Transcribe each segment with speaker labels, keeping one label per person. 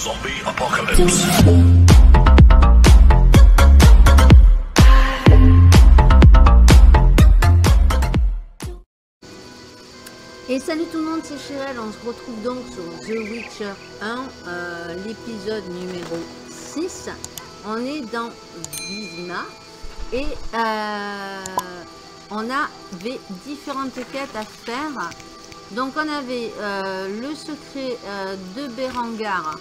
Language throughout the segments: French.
Speaker 1: Zombie Apocalypse.
Speaker 2: Et salut tout le monde, c'est Chirel. On se retrouve donc sur The Witcher 1, euh, l'épisode numéro 6. On est dans Vizima et euh, on avait différentes quêtes à faire. Donc on avait euh, le secret de Berengar.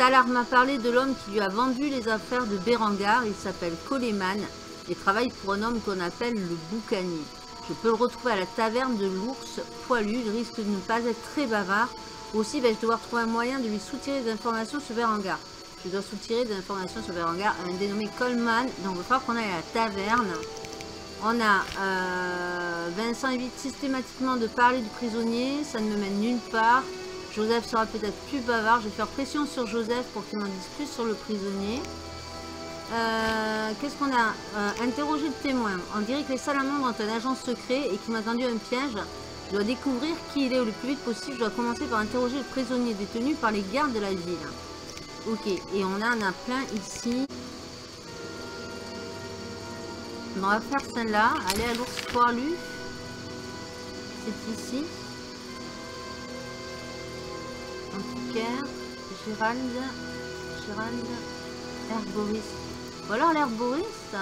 Speaker 2: Talar m'a parlé de l'homme qui lui a vendu les affaires de Berengar. Il s'appelle Coleman et travaille pour un homme qu'on appelle le boucanier. Je peux le retrouver à la taverne de l'ours poilu. Il risque de ne pas être très bavard. Aussi, vais-je devoir trouver un moyen de lui soutirer des informations sur Berengar. Je dois soutirer des informations sur Berengar à un dénommé Coleman. Donc, il va falloir qu'on aille à la taverne. On a euh, Vincent évite systématiquement de parler du prisonnier. Ça ne me mène nulle part. Joseph sera peut-être plus bavard. Je vais faire pression sur Joseph pour qu'il m'en dise plus sur le prisonnier. Euh, Qu'est-ce qu'on a euh, Interroger le témoin. On dirait que les salamandres ont un agent secret et qui m'a tendu un piège. Je dois découvrir qui il est le plus vite possible. Je dois commencer par interroger le prisonnier détenu par les gardes de la ville. Ok, et on en a plein ici. On va faire celle-là. Aller à l'ours poilu. C'est ici. Antiquaire. Gérald. Gérald. Herboriste. Ou alors l'herboriste.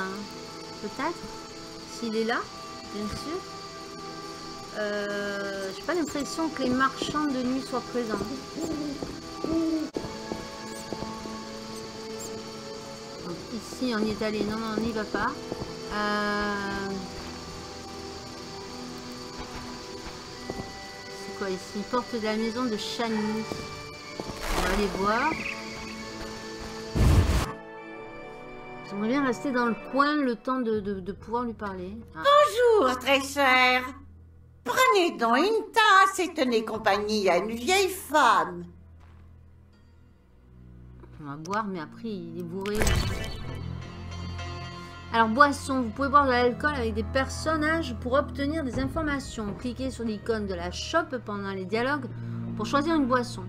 Speaker 2: Peut-être. S'il est là, bien sûr. Euh, J'ai pas l'impression que les marchands de nuit soient présents. Ici, on y est allé. Non, non, on n'y va pas. Euh... quoi ici Porte de la maison de Chani. On va aller voir. J'aimerais bien rester dans le coin le temps de, de- de pouvoir lui parler. Ah.
Speaker 3: Bonjour, très cher. Prenez donc une tasse et tenez compagnie à une vieille femme.
Speaker 2: On va boire, mais après il est bourré. Alors, boisson, vous pouvez boire de l'alcool avec des personnages pour obtenir des informations. Cliquez sur l'icône de la shop pendant les dialogues pour choisir une boisson.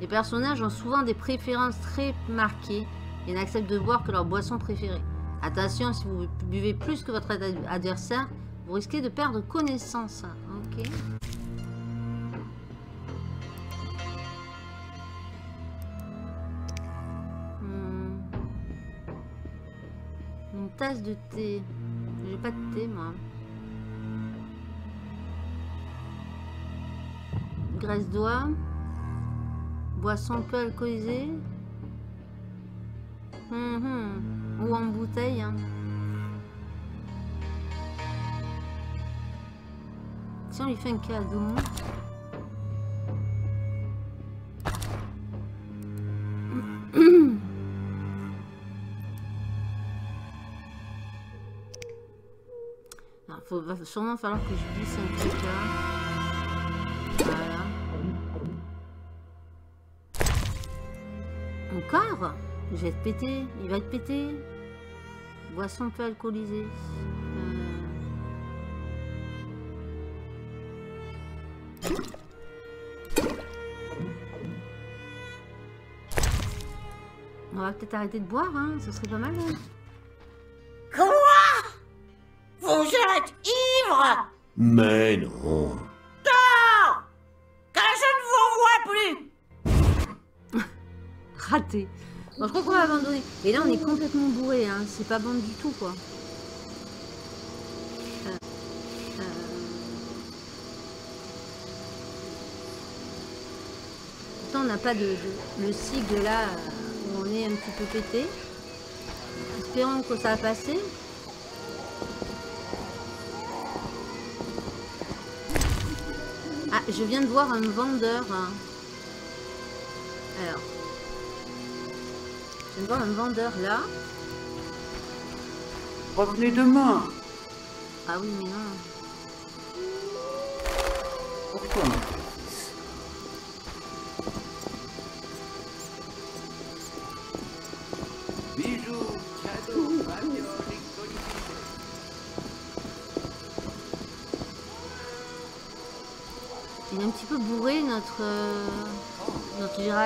Speaker 2: Les personnages ont souvent des préférences très marquées et n'acceptent de boire que leur boisson préférée. Attention, si vous buvez plus que votre ad- adversaire, vous risquez de perdre connaissance. Ok. Tasse de thé. J'ai pas de thé, moi. Graisse d'oie. Boisson peu alcoolisée. Mhm. Ou en bouteille. hein. Si on lui fait un cadeau. Il va sûrement falloir que je glisse un truc là. Voilà. Encore? Je vais être pété. Il va être pété. Boisson peu alcoolisée. Euh, On va peut-être arrêter de boire, hein. Ce serait pas mal. hein.
Speaker 3: Vous êtes ivre
Speaker 1: Mais non.
Speaker 3: Non Que je ne vous vois plus
Speaker 2: Raté. Bon, je crois qu'on va abandonner. Et là, on est complètement bourré, hein. C'est pas bon du tout, quoi. Euh, euh. Pourtant, on n'a pas de, de- le sigle là euh, où on est un petit peu pété. Espérons que ça va passer. Je viens de voir un vendeur. Alors. Je viens de voir un vendeur là.
Speaker 3: Revenez demain.
Speaker 2: Ah oui, mais non.
Speaker 3: Pourquoi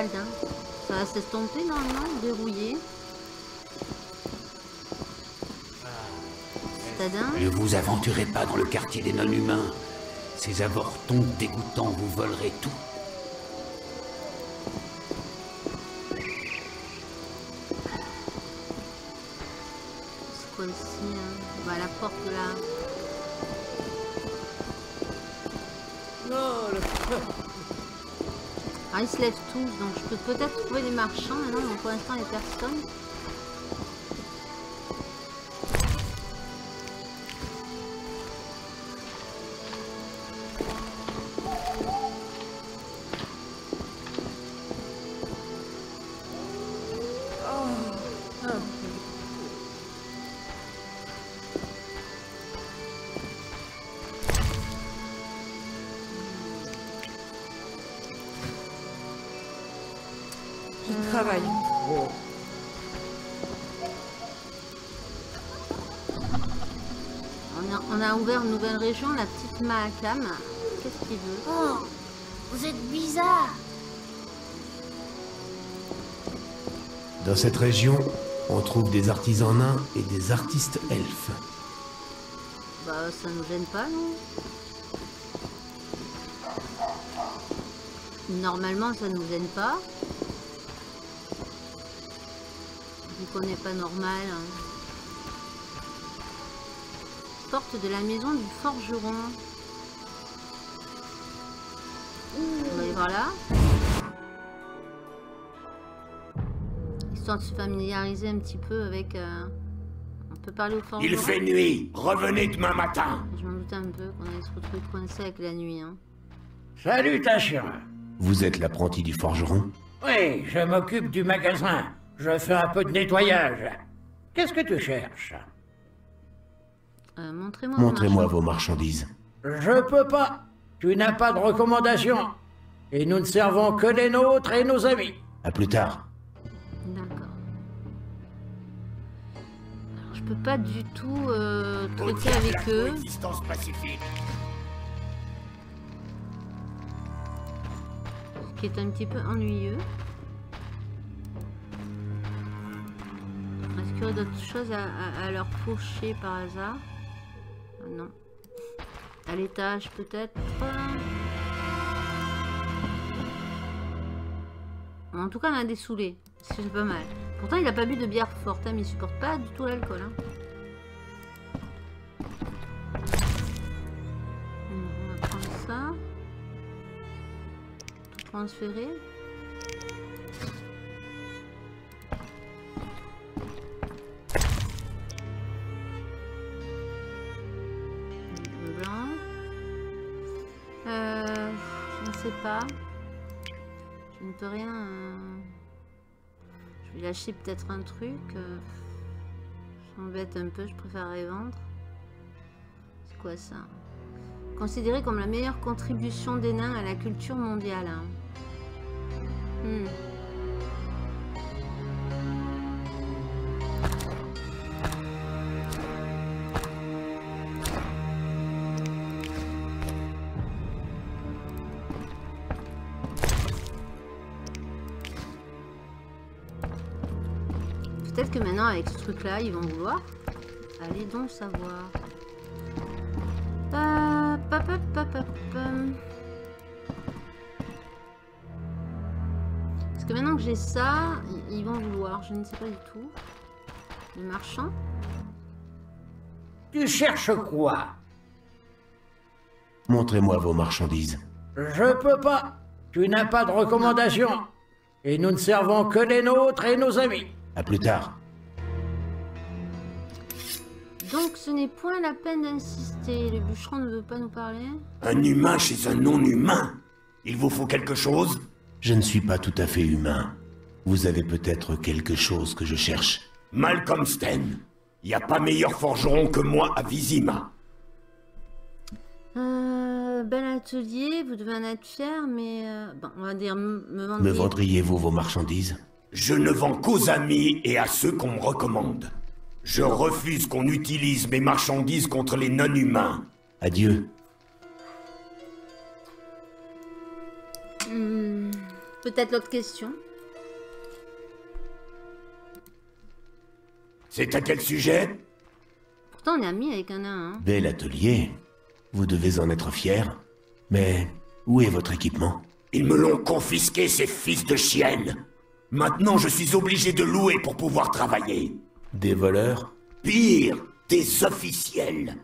Speaker 2: Gérald. hein. Ça va s'estomper normalement. Citadin.
Speaker 1: Ne vous aventurez pas dans le quartier des non-humains. Ces avortons dégoûtants vous voleraient tout.
Speaker 2: Lèvent tous, donc je peux peut-être trouver des marchands maintenant, mais pour l'instant il n'y a personne. A, on a ouvert une nouvelle région, la petite Mahakam. Qu'est-ce qu'il veut?
Speaker 4: Oh, vous êtes bizarre.
Speaker 5: Dans cette région, on trouve des artisans nains et des artistes elfes.
Speaker 2: Bah ça nous gêne pas non? Normalement ça nous gêne pas. Qu'on n'est pas normal. hein. Porte de la maison du forgeron. On va aller voir là. Histoire de se familiariser un petit peu avec... euh, On peut parler au forgeron.
Speaker 1: Il fait nuit. Revenez demain matin.
Speaker 2: Je m'en doutais un peu qu'on allait se retrouver coincé avec la nuit. Hein.
Speaker 6: Salutations.
Speaker 5: Vous êtes l'apprenti du forgeron?
Speaker 6: Oui, je m'occupe du magasin. Je fais un peu de nettoyage. Qu'est-ce que tu cherches?
Speaker 2: Euh, Montrez-moi vos
Speaker 5: Montrez-moi
Speaker 2: marchands.
Speaker 5: vos marchandises.
Speaker 6: Je peux pas. Tu n'as pas de recommandation. Et nous ne servons que les nôtres et nos amis.
Speaker 5: À plus tard.
Speaker 2: D'accord. Alors, je peux pas du tout euh, traiter avec eux.
Speaker 1: Distance pacifique.
Speaker 2: Ce qui est un petit peu ennuyeux. D'autres choses à, leur faucher par hasard Ah, Non. À l'étage peut-être En tout cas, on a des saoulés. C'est pas mal. Pourtant, il a pas bu de bière forte, hein, mais il supporte pas du tout l'alcool. hein. On va prendre ça. Tout transférer. Je rien. euh, Je vais lâcher peut-être un truc. euh, Ça m'embête un peu, je préfère les vendre. C'est quoi ça? Considéré comme la meilleure contribution des nains à la culture mondiale. hein. Hmm. Avec ce truc-là, ils vont vouloir. Allez donc savoir. Pa, pa, pa. Parce que maintenant que j'ai ça, i- ils vont vouloir. Je ne sais pas du tout. Le marchand
Speaker 6: Tu cherches quoi?
Speaker 5: Montrez-moi vos marchandises.
Speaker 6: Je peux pas. Tu n'as pas de recommandation. Et nous ne servons que les nôtres et nos amis.
Speaker 5: À plus tard.
Speaker 2: Donc ce n'est point la peine d'insister. Le bûcheron ne veut pas nous parler.
Speaker 1: Un humain chez un non-humain. Il vous faut quelque chose?
Speaker 5: Je ne suis pas tout à fait humain. Vous avez peut-être quelque chose que je cherche.
Speaker 1: Malcolm Sten. Y a pas meilleur forgeron que moi à Vizima.
Speaker 2: Euh, bel atelier, vous devez en être fier, mais... euh, bon, on va dire me me vendre...
Speaker 5: Me vendriez-vous vos marchandises?
Speaker 1: Je ne vends qu'aux amis et à ceux qu'on me recommande. Je refuse qu'on utilise mes marchandises contre les non-humains.
Speaker 5: Adieu.
Speaker 2: Hmm, peut-être l'autre question.
Speaker 1: C'est à quel sujet?
Speaker 2: Pourtant, on est amis avec un nain. Hein.
Speaker 5: Vous devez en être fier. Mais où est votre équipement?
Speaker 1: Ils me l'ont confisqué, ces fils de chienne. Maintenant, je suis obligé de louer pour pouvoir travailler.
Speaker 5: Des voleurs
Speaker 1: Pire, des officiels.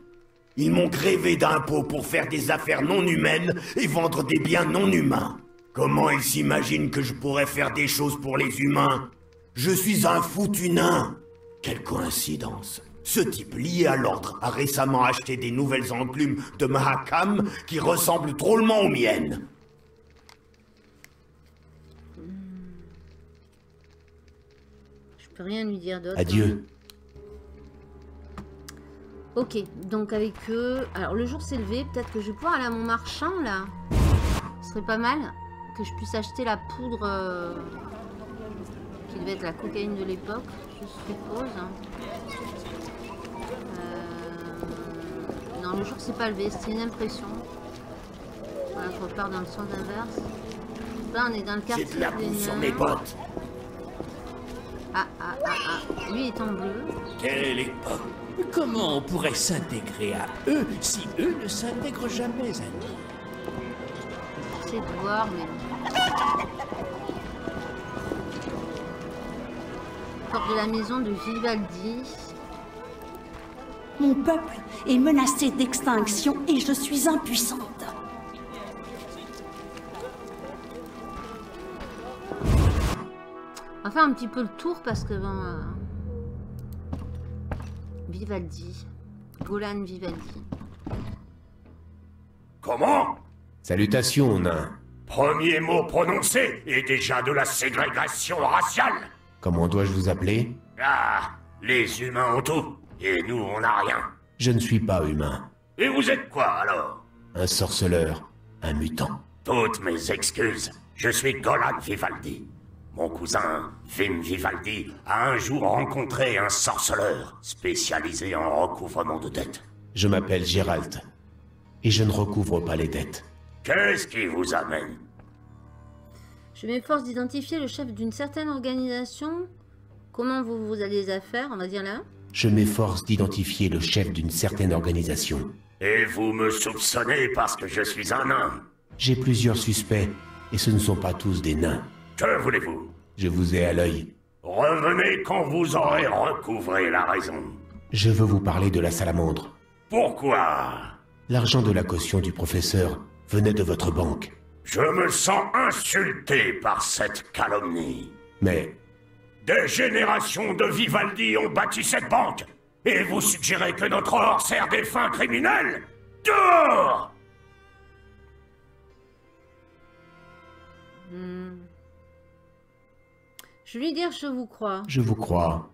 Speaker 1: Ils m'ont grévé d'impôts pour faire des affaires non humaines et vendre des biens non humains. Comment ils s'imaginent que je pourrais faire des choses pour les humains? Je suis un foutu nain Quelle coïncidence Ce type lié à l'ordre a récemment acheté des nouvelles enclumes de Mahakam qui ressemblent drôlement aux miennes.
Speaker 2: Peux rien lui dire d'autre.
Speaker 5: Adieu.
Speaker 2: Ok, donc avec eux... Alors le jour s'est levé, peut-être que je vais pouvoir aller à mon marchand là. Ce serait pas mal que je puisse acheter la poudre euh, qui devait être la cocaïne de l'époque, je suppose. Euh, non, le jour s'est pas levé, c'était une impression. Voilà, je repars dans le sens inverse. Là, on est dans le quartier
Speaker 1: J'ai de la
Speaker 2: des
Speaker 1: sur mes bottes.
Speaker 2: Ah, ah, ah, ah. Lui est en bleu.
Speaker 1: Quelle époque
Speaker 7: Comment on pourrait s'intégrer à eux si eux ne s'intègrent jamais à nous
Speaker 2: J'essaie de voir, mais... Porte de la maison de Vivaldi.
Speaker 8: Mon peuple est menacé d'extinction et je suis impuissante.
Speaker 2: Un petit peu le tour parce que bon... euh, Vivaldi. Golan Vivaldi.
Speaker 1: Comment?
Speaker 5: Salutations, nain.
Speaker 1: Premier mot prononcé et déjà de la ségrégation raciale
Speaker 5: Comment dois-je vous appeler?
Speaker 1: Ah, les humains ont tout, et nous on n'a rien.
Speaker 5: Je ne suis pas humain.
Speaker 1: Et vous êtes quoi alors?
Speaker 5: Un sorceleur. Un mutant.
Speaker 1: Toutes mes excuses, je suis Golan Vivaldi. Mon cousin, Vim Vivaldi, a un jour rencontré un sorceleur spécialisé en recouvrement de dettes.
Speaker 5: Je m'appelle Gérald. Et je ne recouvre pas les dettes.
Speaker 1: Qu'est-ce qui vous amène?
Speaker 2: Je m'efforce d'identifier le chef d'une certaine organisation. Comment vous, vous allez les affaires, on va dire là
Speaker 5: Je m'efforce d'identifier le chef d'une certaine organisation.
Speaker 1: Et vous me soupçonnez parce que je suis un nain?
Speaker 5: J'ai plusieurs suspects, et ce ne sont pas tous des nains.
Speaker 1: Que voulez-vous?
Speaker 5: Je vous ai à l'œil.
Speaker 1: Revenez quand vous aurez recouvré la raison.
Speaker 5: Je veux vous parler de la salamandre.
Speaker 1: Pourquoi?
Speaker 5: L'argent de la caution du professeur venait de votre banque.
Speaker 1: Je me sens insulté par cette calomnie.
Speaker 5: Mais
Speaker 1: Des générations de Vivaldi ont bâti cette banque. Et vous suggérez que notre or sert des fins criminelles? Dehors
Speaker 2: Je vais lui dire je vous crois.
Speaker 5: je vous crois.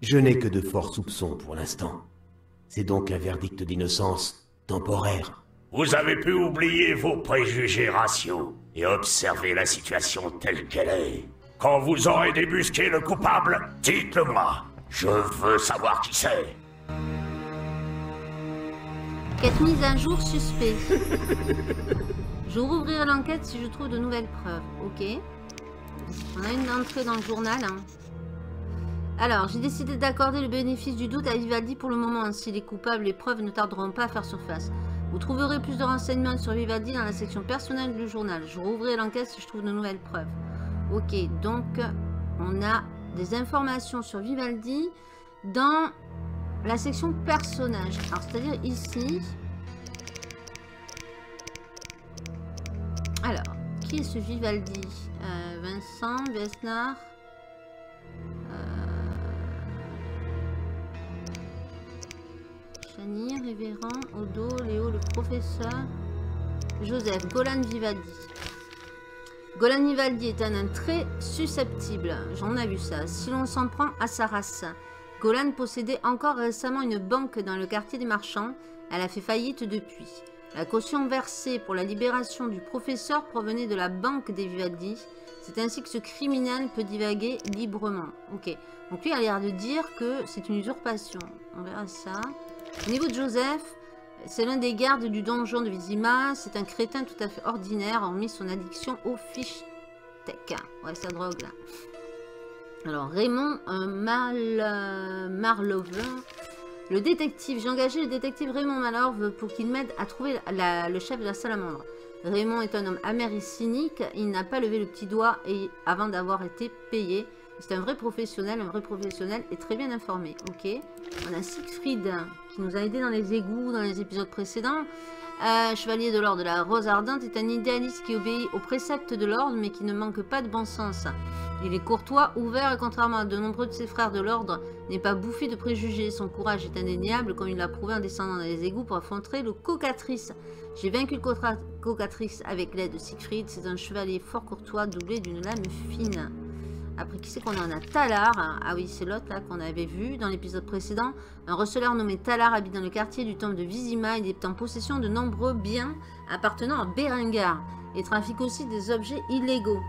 Speaker 5: Je n'ai que de forts soupçons pour l'instant. C'est donc un verdict d'innocence temporaire.
Speaker 1: Vous avez pu oublier vos préjugés raciaux et observer la situation telle qu'elle est. Quand vous aurez débusqué le coupable, dites-le moi. Je veux savoir qui c'est.
Speaker 2: Quête mise à jour suspect. je rouvrirai l'enquête si je trouve de nouvelles preuves. Ok. On a une entrée dans le journal. hein. Alors, j'ai décidé d'accorder le bénéfice du doute à Vivaldi pour le moment. Si les coupables, les preuves ne tarderont pas à faire surface. Vous trouverez plus de renseignements sur Vivaldi dans la section personnelle du journal. Je rouvrirai l'enquête si je trouve de nouvelles preuves. Ok, donc on a des informations sur Vivaldi dans la section personnage. Alors, c'est-à-dire ici. Alors, qui est ce Vivaldi? Euh, Vincent, Besnard. Euh... Chani, Révérend, Odo, Léo, le professeur. Joseph, Golan Vivaldi. Golan Vivaldi est un nain très susceptible. J'en ai vu ça. Si l'on s'en prend à sa race. Golan possédait encore récemment une banque dans le quartier des marchands. Elle a fait faillite depuis. La caution versée pour la libération du professeur provenait de la banque des Vivaldi. C'est ainsi que ce criminel peut divaguer librement. Ok. Donc lui a l'air de dire que c'est une usurpation. On verra ça. Au niveau de Joseph, c'est l'un des gardes du donjon de Vizima. C'est un crétin tout à fait ordinaire, hormis son addiction aux fiches tech. Ouais, sa drogue là. Alors, Raymond euh, euh, Marlovelin. Le détective, j'ai engagé le détective Raymond Malorve pour qu'il m'aide à trouver le chef de la salamandre. Raymond est un homme amer et cynique. Il n'a pas levé le petit doigt et, avant d'avoir été payé. C'est un vrai professionnel, un vrai professionnel et très bien informé. Ok? On a Siegfried qui nous a aidé dans les égouts dans les épisodes précédents. Euh, chevalier de l'ordre de la Rose Ardente est un idéaliste qui obéit aux préceptes de l'ordre mais qui ne manque pas de bon sens. Il est courtois, ouvert et contrairement à de nombreux de ses frères de l'ordre, n'est pas bouffé de préjugés. Son courage est indéniable comme il l'a prouvé en descendant dans les égouts pour affronter le cocatrice. J'ai vaincu le cocatrice avec l'aide de Siegfried. C'est un chevalier fort courtois doublé d'une lame fine. Après, qui c'est qu'on en a? Talar. Ah oui, c'est l'autre là qu'on avait vu dans l'épisode précédent. Un receleur nommé Talar habite dans le quartier du temple de Vizima. Il est en possession de nombreux biens appartenant à Berengar et trafique aussi des objets illégaux.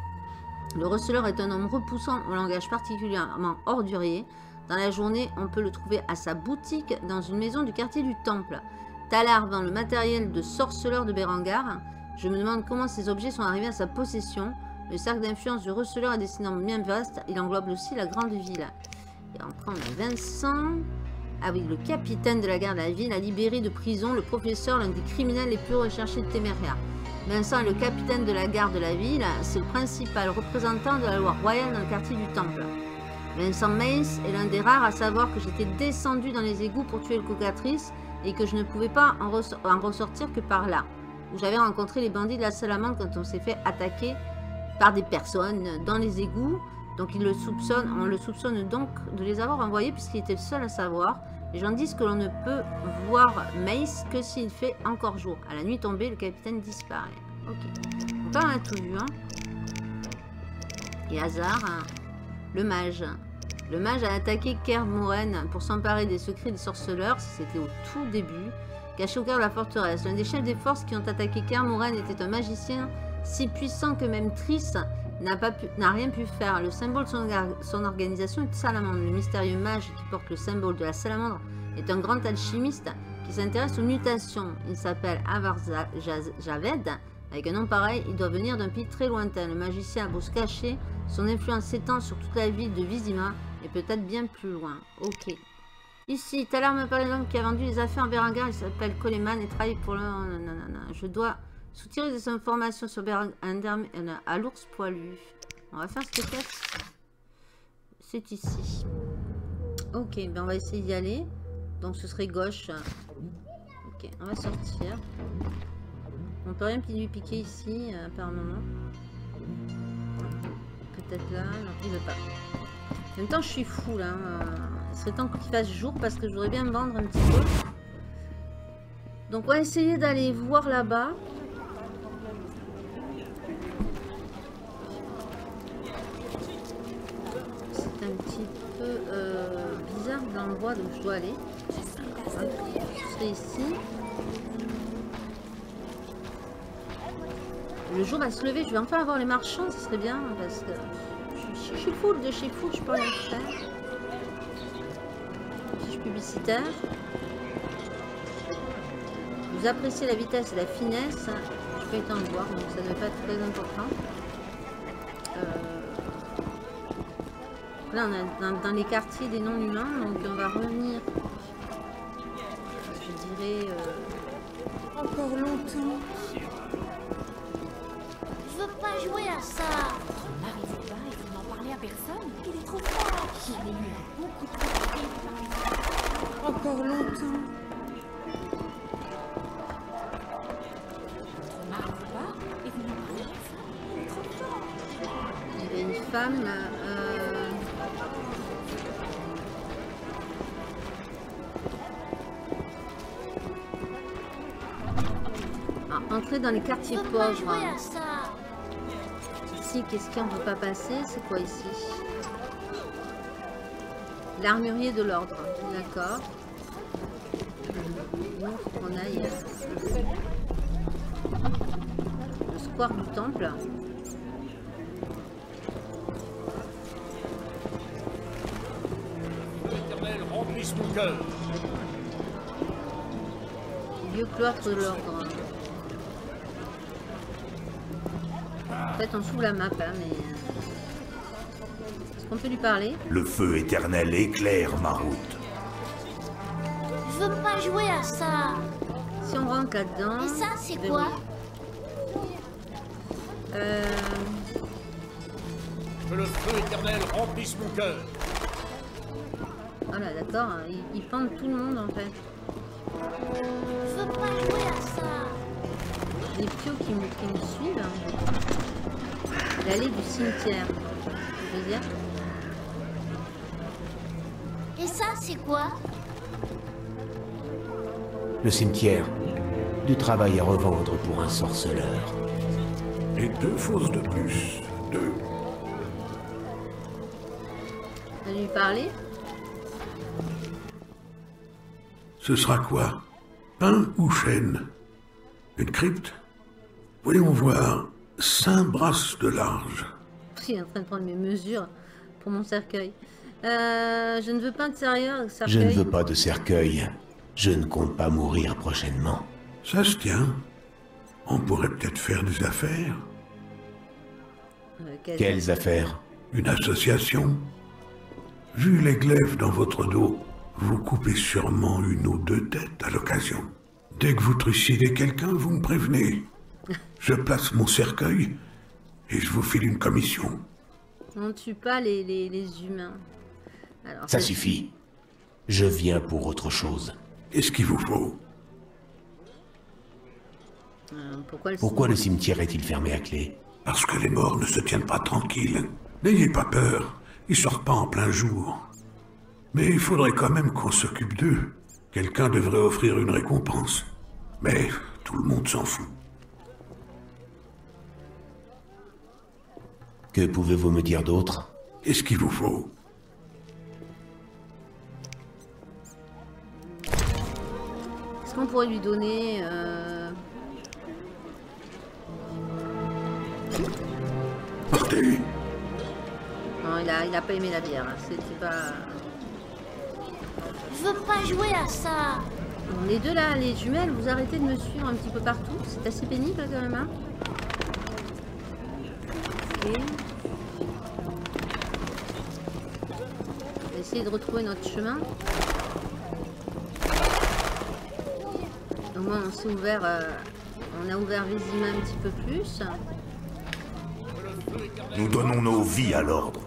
Speaker 2: Le receleur est un homme repoussant au langage particulièrement ordurier. Dans la journée, on peut le trouver à sa boutique dans une maison du quartier du Temple. Talar vend le matériel de sorceleur de Berengar. Je me demande comment ces objets sont arrivés à sa possession. Le cercle d'influence du receleur est destiné bien vaste. Il englobe aussi la grande ville. Et on a Vincent. Ah oui, le capitaine de la garde de la ville a libéré de prison le professeur, l'un des criminels les plus recherchés de Téméria. Vincent est le capitaine de la garde de la ville. C'est le principal représentant de la loi royale dans le quartier du Temple. Vincent Mace est l'un des rares à savoir que j'étais descendu dans les égouts pour tuer le cocatrice et que je ne pouvais pas en, res- en ressortir que par là. Où j'avais rencontré les bandits de la salamande quand on s'est fait attaquer par des personnes dans les égouts. Donc il le soupçonne, on le soupçonne donc de les avoir envoyés puisqu'il était le seul à savoir. Les gens disent que l'on ne peut voir Mace que s'il fait encore jour. À la nuit tombée, le capitaine disparaît. Ok. On a tout vu. Hein. Et hasard, hein, le mage. Le mage a attaqué Kerr Moren pour s'emparer des secrets des sorceleurs. C'était au tout début. Caché au cœur de la forteresse. L'un des chefs des forces qui ont attaqué Kerr Moren était un magicien si puissant que même Triss n'a rien pu faire. Le symbole de son, orga- son organisation est salamandre. Le mystérieux mage qui porte le symbole de la salamandre est un grand alchimiste qui s'intéresse aux mutations. Il s'appelle Avar Javed. Avec un nom pareil, il doit venir d'un pays très lointain. Le magicien a beau se cacher, son influence s'étend sur toute la ville de Vizima et peut-être bien plus loin. Ok. Ici, Talar me parle d'un homme qui a vendu les affaires en Berengar. Il s'appelle Coleman et travaille pour le... nanana. Je dois soutirer des informations sur Berengar à l'ours poilu. On va faire cette quête. C'est ici. Ok, ben on va essayer d'y aller. Donc ce serait gauche. Ok, on va sortir. On peut rien lui piquer ici, apparemment. Peut-être là, non, il veut pas. En même temps, je suis fou là. Il serait temps qu'il fasse jour parce que je voudrais bien me vendre un petit peu. Donc, on va essayer d'aller voir là-bas. C'est un petit peu euh, bizarre l'endroit où je dois aller. Je serai ici. Le jour va se lever, je vais enfin avoir les marchands, ce serait bien parce que je, je- je suis full de chez full, je peux rien faire. Fiche publicitaire. Vous appréciez la vitesse et la finesse. Je pas eu le voir, donc ça ne devait pas être très important. Là, on est dans, dans les quartiers des non-humains, donc on va revenir, je dirais, euh, encore longtemps.
Speaker 4: Je veux pas jouer à ça.
Speaker 9: N'arrivez pas et vous n'en parlez à personne. Il est trop fort. Il est beaucoup trop
Speaker 2: Encore longtemps.
Speaker 9: N'arrivez pas et vous n'en parlez à personne. Il est trop fort.
Speaker 2: Il y avait une femme. Entrer dans les quartiers pauvres. Ici, qu'est-ce qu'on ne peut pas passer C'est quoi ici L'armurier de l'ordre. D'accord. Qu'on aille. Le square du temple.
Speaker 7: Éternel, remplisse mon cœur.
Speaker 2: Lieu cloître de l'ordre. En fait, on s'ouvre la map, hein, mais... euh, On peut lui parler?
Speaker 1: Le feu éternel éclaire ma route.
Speaker 4: Je veux pas jouer à ça.
Speaker 2: Si on rentre là-dedans...
Speaker 4: Et ça, c'est quoi?
Speaker 2: Euh...
Speaker 7: Que le feu éternel remplisse mon cœur.
Speaker 2: Voilà, d'accord. hein. Ils, ils pendent tout le monde, en fait.
Speaker 4: Je veux pas jouer à ça.
Speaker 2: Les pios qui me, qui me suivent. hein. L'allée du cimetière. Je veux dire.
Speaker 4: Et ça, c'est quoi
Speaker 5: Le cimetière. Du travail à revendre pour un sorceleur.
Speaker 1: Et deux fosses de plus. Deux.
Speaker 2: On va lui parler.
Speaker 10: Ce sera quoi? Pain ou chêne Une crypte? Voyons voir? Cinq brasses de large.
Speaker 2: Il est en train de prendre mes mesures pour mon cercueil. Euh, je ne veux pas de sérieux, cercueil.
Speaker 5: Je ne veux pas de cercueil. Je ne compte pas mourir prochainement.
Speaker 10: Ça se tient. On pourrait peut-être faire des affaires.
Speaker 2: Euh, quel-
Speaker 5: Quelles affaires
Speaker 10: Une association Vu les glaives dans votre dos, vous coupez sûrement une ou deux têtes à l'occasion. Dès que vous trucidez quelqu'un, vous me prévenez. Je place mon cercueil et je vous file une commission.
Speaker 2: On ne tue pas les, les, les humains. Alors,
Speaker 5: Ça suffit. Je viens pour autre chose.
Speaker 10: Qu'est-ce qu'il vous faut
Speaker 2: euh, pourquoi le
Speaker 5: Pourquoi le cimetière est-il fermé à clé?
Speaker 10: Parce que les morts ne se tiennent pas tranquilles. N'ayez pas peur, ils sortent pas en plein jour. Mais il faudrait quand même qu'on s'occupe d'eux. Quelqu'un devrait offrir une récompense. Mais tout le monde s'en fout.
Speaker 5: Que pouvez-vous me dire d'autre?
Speaker 10: Qu'est-ce qu'il vous faut?
Speaker 2: Est-ce qu'on pourrait lui donner... euh,
Speaker 10: Partez
Speaker 2: Non, il a, il a pas aimé la bière. hein. C'était pas...
Speaker 4: Je veux pas jouer à ça.
Speaker 2: Les deux là, les jumelles, vous arrêtez de me suivre un petit peu partout. C'est assez pénible quand même. Hein Ok. Essayer de retrouver notre chemin. Au moins on s'est ouvert, euh, on a ouvert Vésima un petit peu plus.
Speaker 1: Nous donnons nos vies à l'ordre.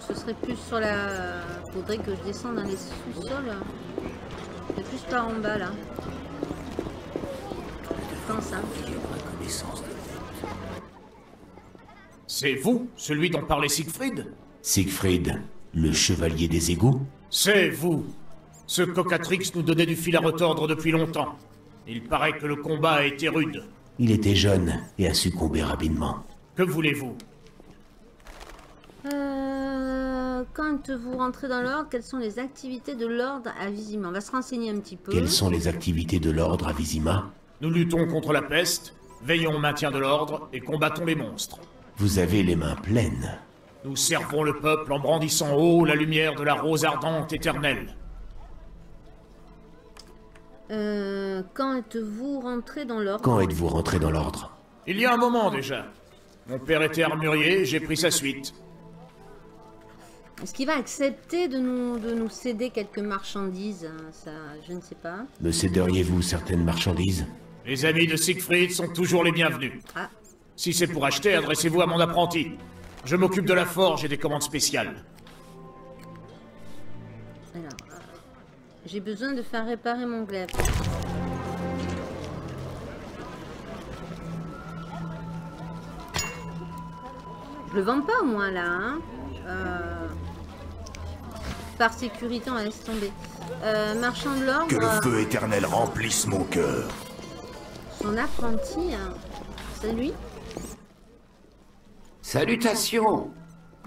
Speaker 2: Ce serait plus sur la... Faudrait que je descende dans les sous-sols. C'est plus par en bas là. Je pense hein.
Speaker 7: C'est vous, celui dont parlait Siegfried?
Speaker 5: Siegfried, le chevalier des égouts?
Speaker 7: C'est vous Ce cocatrix nous donnait du fil à retordre depuis longtemps. Il paraît que le combat a été rude.
Speaker 5: Il était jeune et a succombé rapidement.
Speaker 7: Que voulez-vous?
Speaker 2: Euh, quand vous rentrez dans l'ordre, quelles sont les activités de l'ordre à Vizima? On va se renseigner un petit peu.
Speaker 5: Quelles sont les activités de l'ordre à Vizima?
Speaker 7: Nous luttons contre la peste, veillons au maintien de l'ordre et combattons les monstres.
Speaker 5: Vous avez les mains pleines.
Speaker 7: Nous servons le peuple en brandissant haut la lumière de la rose ardente éternelle.
Speaker 2: Euh, quand êtes-vous rentré dans l'ordre
Speaker 5: Quand êtes-vous rentré dans l'ordre
Speaker 7: Il y a un moment déjà. Mon père était armurier, j'ai pris sa suite.
Speaker 2: Est-ce qu'il va accepter de nous, de nous céder quelques marchandises hein, Ça, je ne sais pas.
Speaker 5: Me céderiez-vous certaines marchandises
Speaker 7: Les amis de Siegfried sont toujours les bienvenus.
Speaker 2: Ah,
Speaker 7: Si c'est pour acheter, adressez-vous à mon apprenti. Je m'occupe de la forge et des commandes spéciales.
Speaker 2: alors. euh, J'ai besoin de faire réparer mon glaive. Je le vends pas au moins là, hein. Euh, Par sécurité, on va laisser tomber. Euh, marchand de
Speaker 1: Que
Speaker 2: l'ordre,
Speaker 1: le feu éternel remplisse mon cœur.
Speaker 2: son apprenti, hein. c'est lui
Speaker 11: Salutations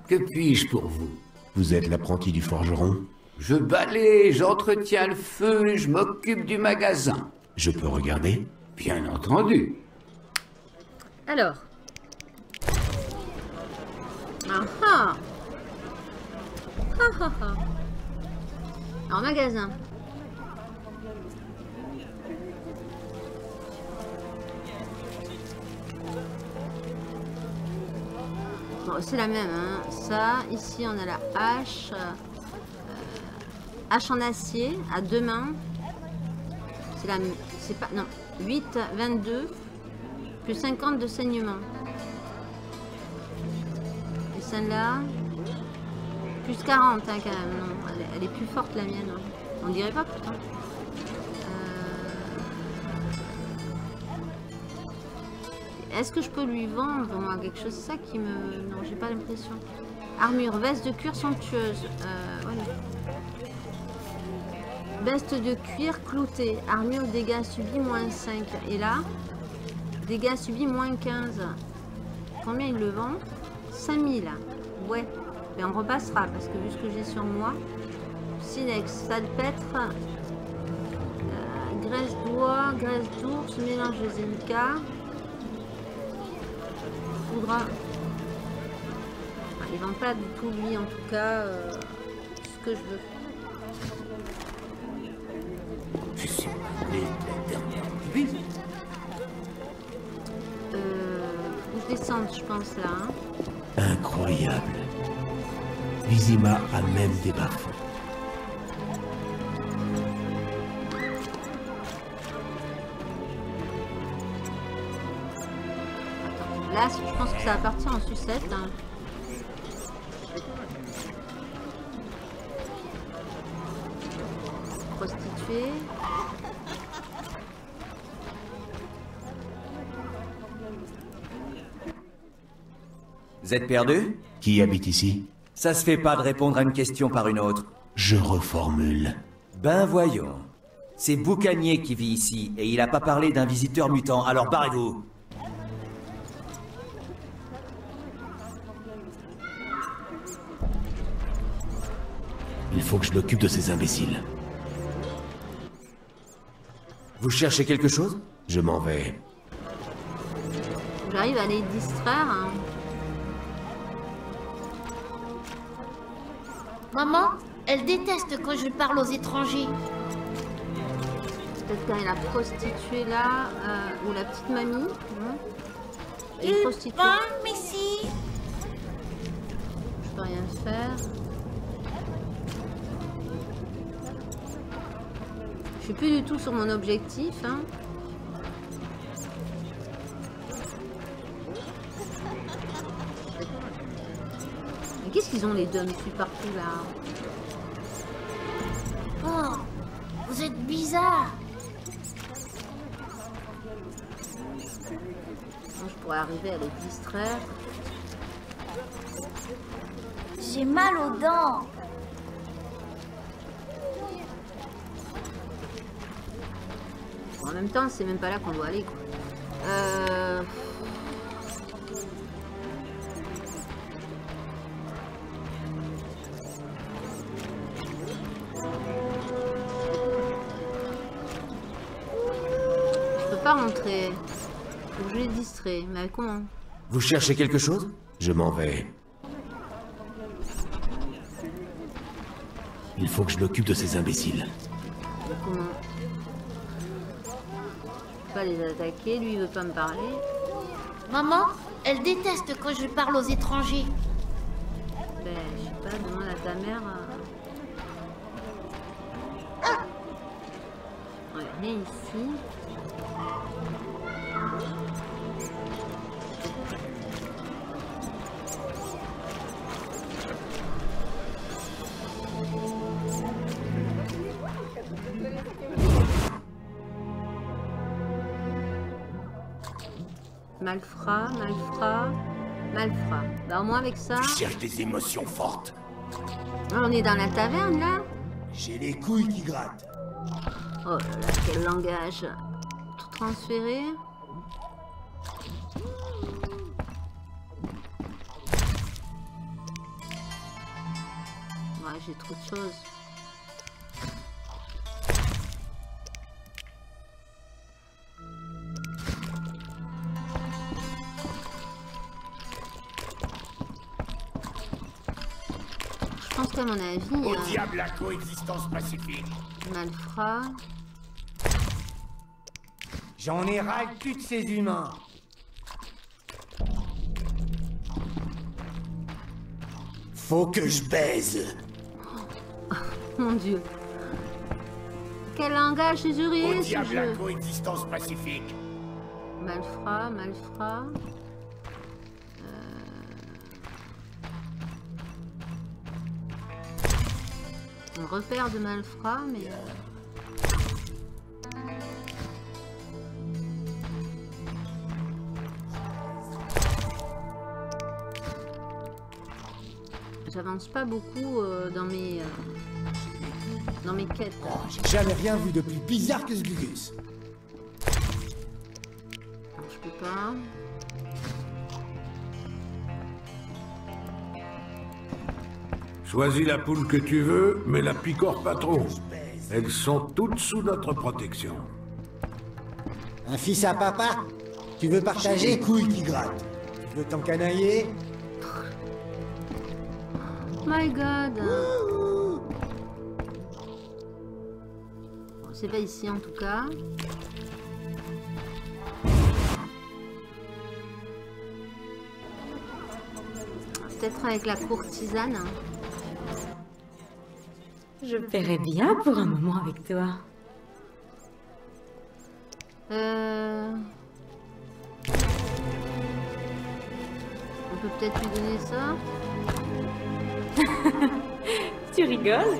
Speaker 11: Que puis-je pour vous?
Speaker 5: Vous êtes l'apprenti du forgeron?
Speaker 11: Je balaye, j'entretiens le feu, je m'occupe du magasin.
Speaker 5: Je peux regarder?
Speaker 11: Bien entendu.
Speaker 2: Alors. Ah ah Ah ah ah En magasin. Bon, c'est la même, hein. Ça, ici, on a la hache. euh, hache en acier, à deux mains. C'est la... C'est pas... Non. 8, 22. Plus 50 de saignement. Et celle-là... Plus 40, hein, quand même. Non, elle, est- plus forte, la mienne. hein. On dirait pas, pourtant. Est-ce que je peux lui vendre, quelque chose? Ça qui me... Non, j'ai pas l'impression. Armure, veste de cuir somptueuse. Euh, voilà. Veste de cuir clouté. Armure, dégâts subis, moins 5. Et là, dégâts subis, moins 15. Combien il le vend? 5000. Ouais. Mais on repassera, parce que vu ce que j'ai sur moi... Silex, salpêtre... euh, graisse d'oie, graisse d'ours, mélange de zélica. Faudra... Ah, il vend pas du tout lui en tout cas euh, ce que je veux.
Speaker 1: Je suis allé la dernière nuit.
Speaker 2: Euh, je descende, je pense là. hein.
Speaker 5: Incroyable. Vizima a même des bas-fonds.
Speaker 2: Ça va partir en sucette. hein. Prostituée.
Speaker 12: Vous êtes perdu?
Speaker 5: Qui habite ici?
Speaker 12: Ça se fait pas de répondre à une question par une autre.
Speaker 5: Je reformule.
Speaker 12: Ben voyons. C'est Boucanier qui vit ici, et il a pas parlé d'un visiteur mutant, alors barrez-vous.
Speaker 5: Il faut que je m'occupe de ces imbéciles.
Speaker 12: Vous cherchez quelque chose?
Speaker 5: Je m'en vais.
Speaker 2: J'arrive à les distraire. hein.
Speaker 4: Maman, elle déteste quand je parle aux étrangers.
Speaker 2: Peut-être a la prostituée là, euh, ou la petite mamie. non Et une prostituée.
Speaker 3: mais si
Speaker 2: Je peux rien faire. Je suis plus du tout sur mon objectif. Hein. Mais qu'est-ce qu'ils ont les deux dessus partout là?
Speaker 4: Oh, vous êtes bizarre.
Speaker 2: Je pourrais arriver à les distraire.
Speaker 4: J'ai mal aux dents.
Speaker 2: Même temps, c'est même pas là qu'on doit aller quoi. Euh... Je peux pas rentrer. Faut que je les distrais. Mais comment
Speaker 12: Vous cherchez quelque chose?
Speaker 5: Je m'en vais. Il faut que je m'occupe de ces imbéciles.
Speaker 2: Comment? Pas les attaquer. Lui, il veut pas me parler.
Speaker 4: Maman, elle déteste quand je parle aux étrangers.
Speaker 2: Ben, je sais pas, demande à ta mère. euh. Ouais, rien ici. Malfrat, malfrat, malfrat. Bah au moins avec ça.
Speaker 1: Tu cherches des émotions fortes.
Speaker 2: Ah, On est dans la taverne là
Speaker 1: J'ai les couilles qui grattent.
Speaker 2: Oh là là, quel langage. Tout transféré. Ouais, j'ai trop de choses. Mon avis,
Speaker 1: Au
Speaker 2: euh,
Speaker 1: diable la coexistence pacifique.
Speaker 2: malfrat.
Speaker 13: J'en ai ras le cul de ces humains.
Speaker 1: Faut que je baise.
Speaker 2: Mon dieu. Quel langage
Speaker 1: Au
Speaker 2: usurier ce
Speaker 1: diable la
Speaker 2: jeu
Speaker 1: coexistence pacifique.
Speaker 2: Malfrat, malfrat. Euh... Un repère de malfrat, mais... euh, J'avance pas beaucoup euh, dans mes... euh, dans mes quêtes.
Speaker 13: J'ai jamais rien vu de plus bizarre que ce Gugus.
Speaker 2: Je peux pas.
Speaker 10: Choisis la poule que tu veux, mais la picore pas trop. Elles sont toutes sous notre protection.
Speaker 13: Un fils à papa Tu veux partager?
Speaker 1: Les couilles qui grattent.
Speaker 13: Tu veux t'encanailler
Speaker 2: My god. Bon, C'est pas ici en tout cas. Peut-être avec la courtisane.
Speaker 9: Je paierais bien pour un moment avec toi.
Speaker 2: Euh... On peut peut-être lui donner ça.
Speaker 9: Tu rigoles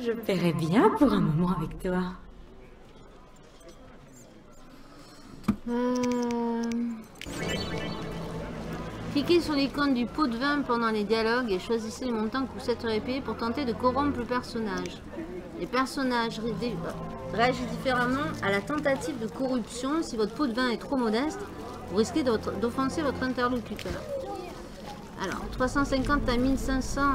Speaker 9: Je paierais bien pour un moment avec toi.
Speaker 2: Euh... Cliquez sur l'icône du pot de vin pendant les dialogues et choisissez le montant que vous souhaiteriez payer pour tenter de corrompre le personnage. Les personnages euh, réagissent différemment à la tentative de corruption. Si votre pot de vin est trop modeste, vous risquez d'offenser votre interlocuteur. Alors, 350 à 1500. Euh...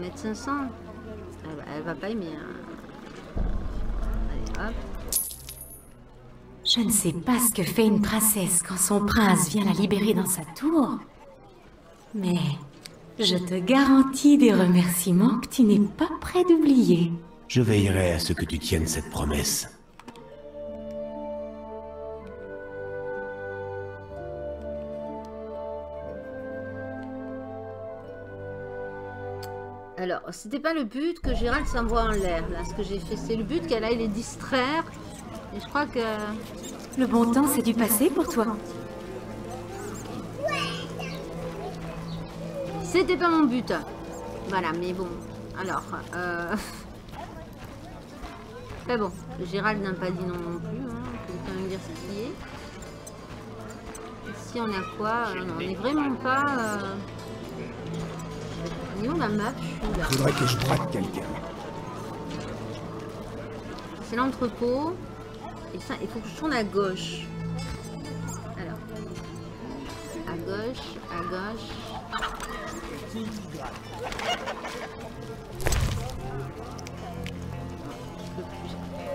Speaker 2: mettre 500. Elle, elle va pas aimer. hein. Allez, hop.
Speaker 9: Je ne sais pas ce que fait une princesse quand son prince vient la libérer dans sa tour. Mais je te garantis des remerciements que tu n'es pas prêt d'oublier.
Speaker 5: Je veillerai à ce que tu tiennes cette promesse.
Speaker 2: Alors, c'était pas le but que Gérald s'envoie en l'air, là, ce que j'ai fait. C'est le but qu'elle aille les distraire. Et je crois que...
Speaker 9: Le bon temps, c'est du passé pour toi.
Speaker 2: C'était pas mon but. Voilà, mais bon. Alors, euh... Mais bon, Gérald n'a pas dit non non plus. Hein. Je vais quand même dire ce qui est. Ici, on a quoi Euh, non, On est vraiment pas... Euh... On est où la map Je suis là.
Speaker 13: Faudrait que je braque quelqu'un.
Speaker 2: C'est l'entrepôt. Et ça, il faut que je tourne à gauche. Alors. À gauche, à gauche.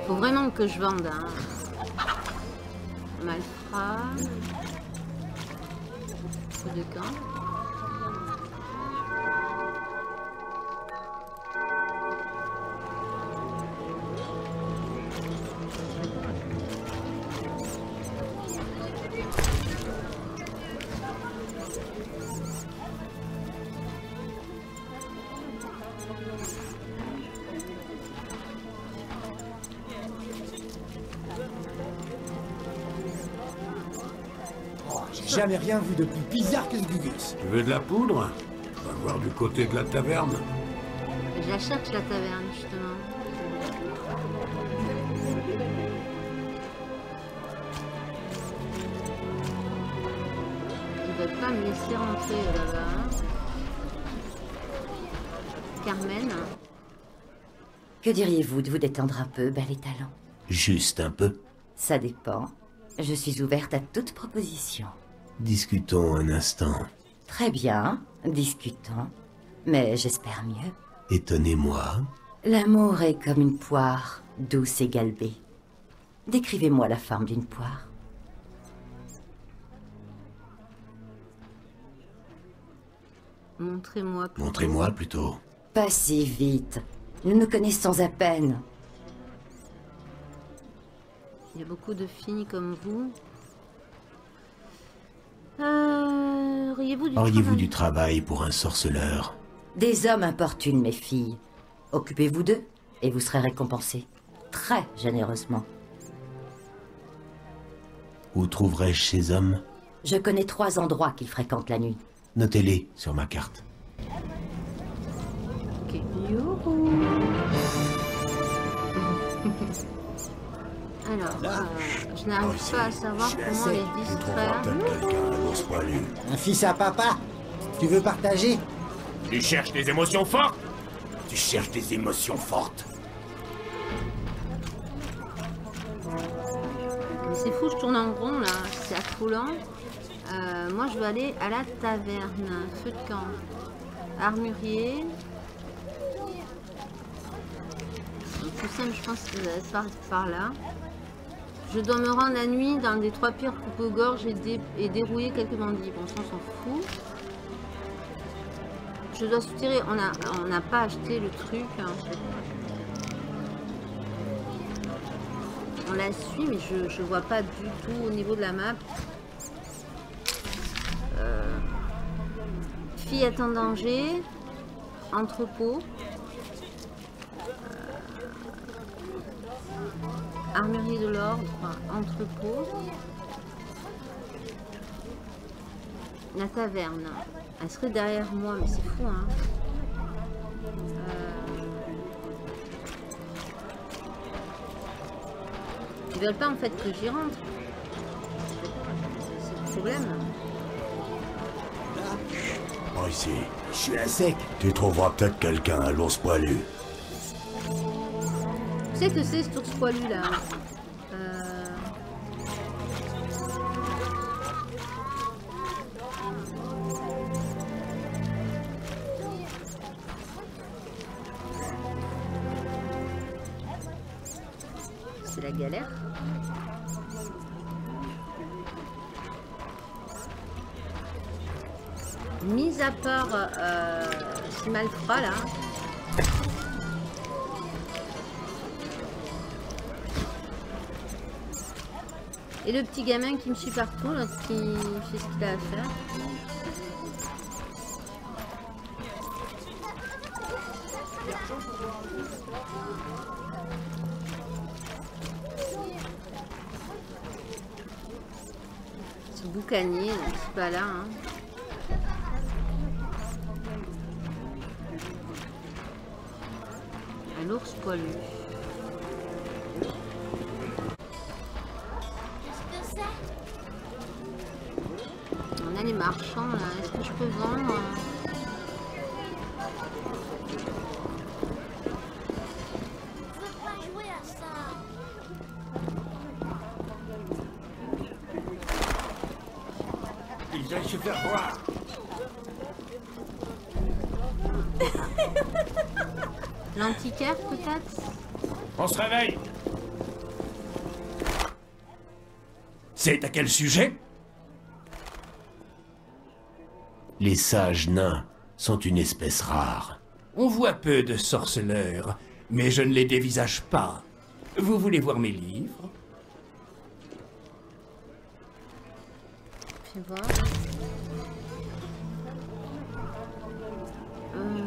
Speaker 2: Faut vraiment que je vende. Hein. Malfrat. Coup de.
Speaker 13: Rien vu de plus bizarre que ce Gugus.
Speaker 10: Tu veux de la poudre Va voir du côté de la taverne.
Speaker 2: Je la cherche la taverne justement. Ils veulent pas me laisser rentrer là-bas. hein. Carmen.
Speaker 14: Que diriez-vous de vous détendre un peu, bel et talent?
Speaker 5: Juste un peu.
Speaker 14: Ça dépend. Je suis ouverte à toute proposition.
Speaker 5: Discutons un instant.
Speaker 14: Très bien, discutons. Mais j'espère mieux.
Speaker 5: Étonnez-moi.
Speaker 14: L'amour est comme une poire, douce et galbée. Décrivez-moi la forme d'une poire.
Speaker 2: Montrez-moi. plutôt.
Speaker 5: Montrez-moi plutôt.
Speaker 14: Pas si vite. Nous nous connaissons à peine.
Speaker 2: Il y a beaucoup de filles comme vous. Auriez-vous du travail
Speaker 5: du travail pour un sorceleur
Speaker 14: Des hommes importunent mes filles. Occupez-vous d'eux et vous serez récompensés. Très généreusement.
Speaker 5: Où trouverais-je ces hommes
Speaker 14: Je connais trois endroits qu'ils fréquentent la nuit.
Speaker 5: Notez-les sur ma carte.
Speaker 2: Alors, euh, je n'arrive pas à savoir comment les distraire.
Speaker 13: Un fils à papa Tu veux partager?
Speaker 1: Tu cherches des émotions fortes? Tu cherches des émotions fortes.
Speaker 2: C'est fou, je tourne en rond là, c'est affolant. Euh, moi je veux aller à la taverne, feu de camp, armurier. Le plus simple je pense que ça va être par, par là. Je dois me rendre la nuit dans des trois pierres coupe-gorge et, dé- et dérouiller quelques bandits. Bon ça on s'en fout. Je dois soutirer, on n'a pas acheté le truc. hein. On la suit, mais je, je vois pas du tout au niveau de la map. Euh, fille est en danger. Entrepôt. Armurerie de l'ordre. Entrepôt. La taverne. Elle serait derrière moi, mais c'est fou, hein. Euh, Ils veulent pas en fait que j'y rentre. C'est le problème.
Speaker 1: Par ici.
Speaker 13: Je suis à sec.
Speaker 1: Tu trouveras peut-être quelqu'un à l'ours poilu.
Speaker 2: Sais que c'est ce ours poilu là Euh, C'est la galère. Mis à part euh, ce là, Et le petit gamin qui me suit partout, là, qui fait ce qu'il a à faire. Ce boucanier, c'est pas là. Hein.
Speaker 1: Quel sujet?
Speaker 5: Les sages nains sont une espèce rare.
Speaker 15: On voit peu de sorceleurs, mais je ne les dévisage pas. Vous voulez voir mes livres?
Speaker 2: Fais voir. Euh,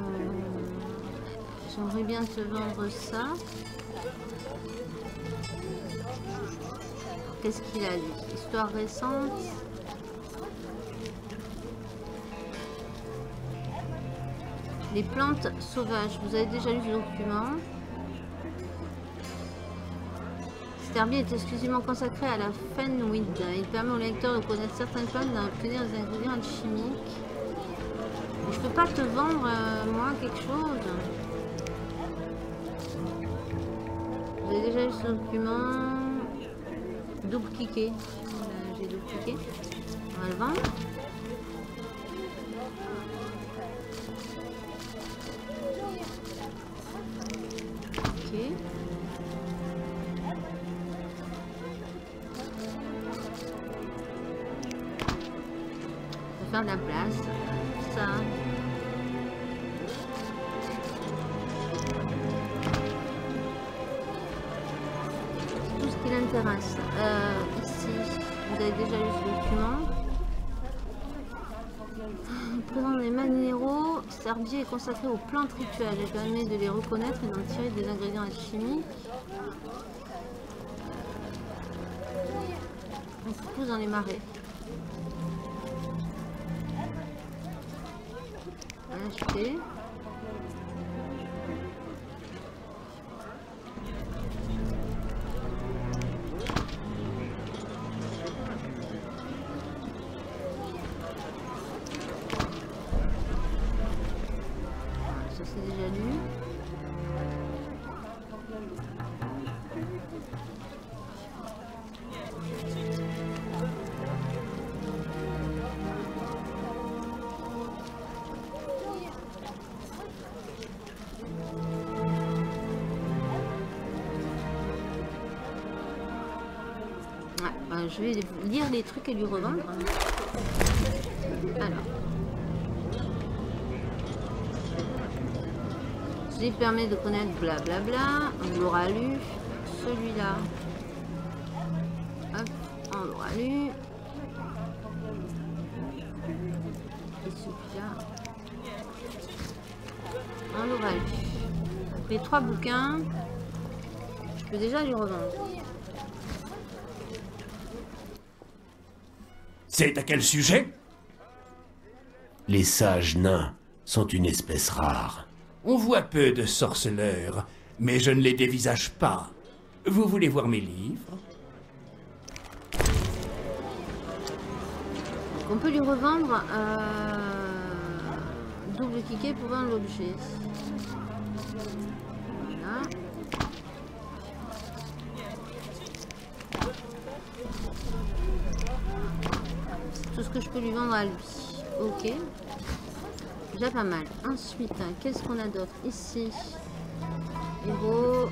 Speaker 2: J'aimerais bien te vendre ça. Qu'est-ce qu'il a lui Histoire récente. Les plantes sauvages. Vous avez déjà lu ce document Cet herbier est exclusivement consacré à la fenweed. Il permet au lecteur de connaître certaines plantes d'obtenir des ingrédients alchimiques. Je peux pas te vendre, euh, moi, quelque chose. Vous avez déjà lu ce document Double cliquer. J'ai double cliqué. On va le vendre. Est consacré aux plantes rituelles et permet de les reconnaître et d'en tirer des ingrédients alchimiques. On se pousse dans les marais. Acheter. Je vais lire les trucs et lui revendre. Alors. Ceci permet de connaître blablabla. On l'aura lu. Celui-là. Hop, on l'aura lu. Et celui-là. On l'aura lu. Les trois bouquins. Je peux déjà lui revendre.
Speaker 15: C'est à quel sujet?
Speaker 5: Les sages nains sont une espèce rare.
Speaker 15: On voit peu de sorceleurs, mais je ne les dévisage pas. Vous voulez voir mes livres?
Speaker 2: On peut lui revendre euh, double cliquer pour vendre l'objet. Voilà. Tout ce que je peux lui vendre à lui. Ok. Déjà pas mal. Ensuite, hein, qu'est-ce qu'on a d'autre ici? Héros.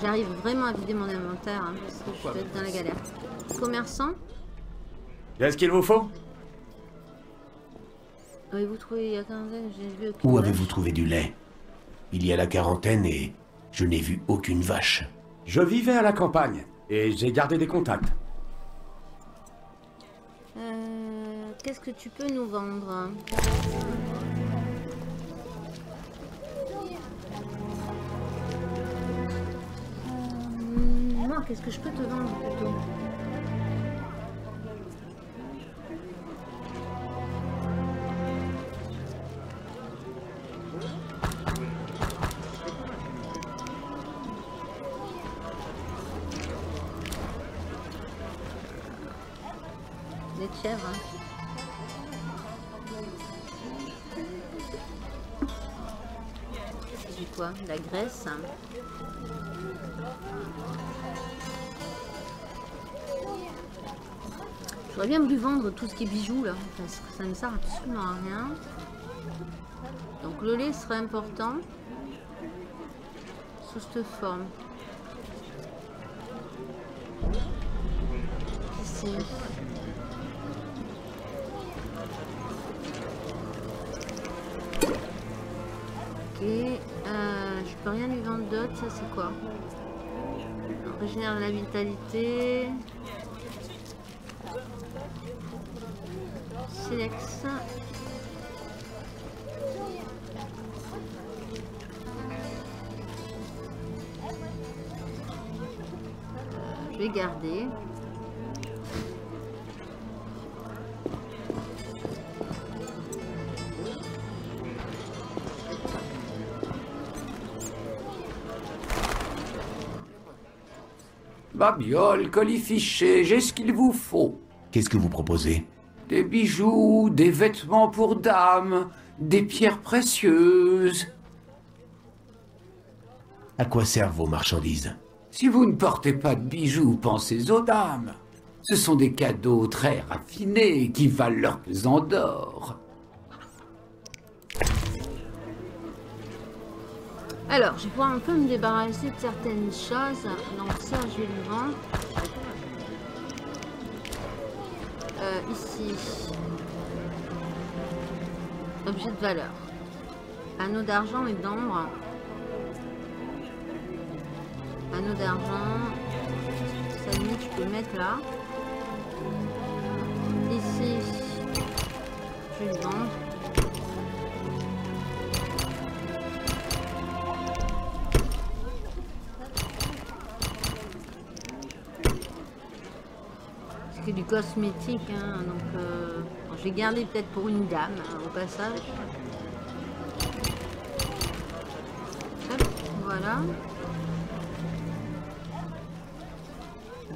Speaker 2: J'arrive vraiment à vider mon inventaire hein, parce que je vais être dans la galère. Commerçant.
Speaker 16: Qu'est-ce qu'il vous faut?
Speaker 2: Avez-vous trouvé il y a quinzaine J'ai vu
Speaker 5: Où avez-vous trouvé du lait? Il y a la quarantaine et je n'ai vu aucune vache.
Speaker 16: Je vivais à la campagne et j'ai gardé des contacts.
Speaker 2: Euh, Qu'est-ce que tu peux nous vendre Euh, Non, qu'est-ce que je peux te vendre plutôt? J'aurais bien voulu vendre tout ce qui est bijoux là, parce que ça ne sert absolument à rien. Donc le lait serait important sous cette forme. Ici. Ok, euh, je peux rien lui vendre d'autre, ça c'est quoi? Régénère la vitalité. Silex. Euh, je vais garder.
Speaker 11: Babiole, colifichet, j'ai ce qu'il vous faut.
Speaker 5: Qu'est-ce que vous proposez?
Speaker 11: Des bijoux, des vêtements pour dames, des pierres précieuses.
Speaker 5: À quoi servent vos marchandises?
Speaker 11: Si vous ne portez pas de bijoux, pensez aux dames. Ce sont des cadeaux très raffinés qui valent leur pesant d'or.
Speaker 2: Alors, je vais pouvoir un peu me débarrasser de certaines choses. Donc ça, je vais le vendre. Euh, ici. Objet de valeur. Anneau d'argent et d'ambre. Anneau d'argent. Ça limite, je peux le mettre là. Ici, je vais le vendre. Cosmétique, hein, donc euh, vais garder peut-être pour une dame hein, au passage. Voilà.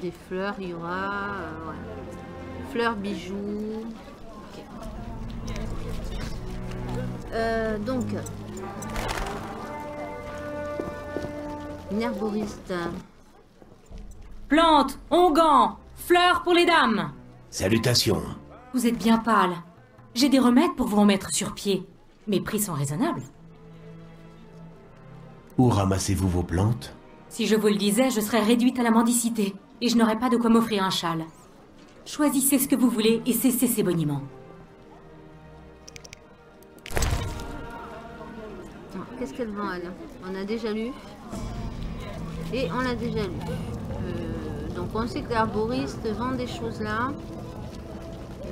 Speaker 2: Des fleurs, il y aura. euh. Fleurs, bijoux. Euh, donc. Une herboriste.
Speaker 9: Plantes, onguents, fleurs pour les dames.
Speaker 5: Salutations.
Speaker 9: Vous êtes bien pâle. J'ai des remèdes pour vous remettre sur pied. Mes prix sont raisonnables.
Speaker 5: Où ramassez-vous vos plantes?
Speaker 9: Si je vous le disais, je serais réduite à la mendicité et je n'aurais pas de quoi m'offrir un châle. Choisissez ce que vous voulez et cessez ces boniments.
Speaker 2: Qu'est-ce qu'elle vend elle? On a déjà lu. Et on l'a déjà lu. Euh, donc on sait que l'herboriste vend des choses là.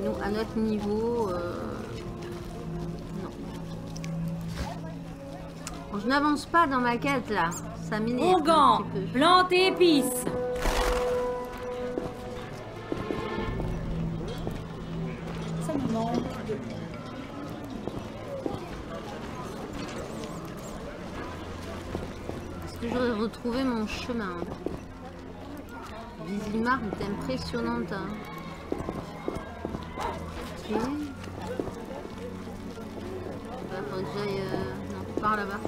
Speaker 2: Nous, à notre niveau, euh, non. Bon, je n'avance pas dans ma quête là. Ça m'énerve. un
Speaker 9: Onguents,
Speaker 2: petit peu.
Speaker 9: plantes et épices.
Speaker 8: Ça me manque.
Speaker 2: Est-ce que j'aurais retrouvé mon chemin Est impressionnante. hein. Ok. Bah, euh, par là-bas.